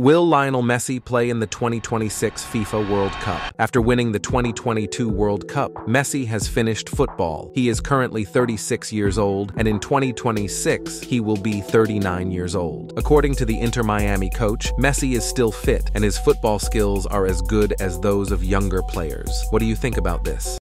Will Lionel Messi play in the 2026 FIFA World Cup? After winning the 2022 World Cup, Messi has finished football. He is currently 36 years old, and in 2026, he will be 39 years old. According to the Inter Miami coach, Messi is still fit, and his football skills are as good as those of younger players. What do you think about this?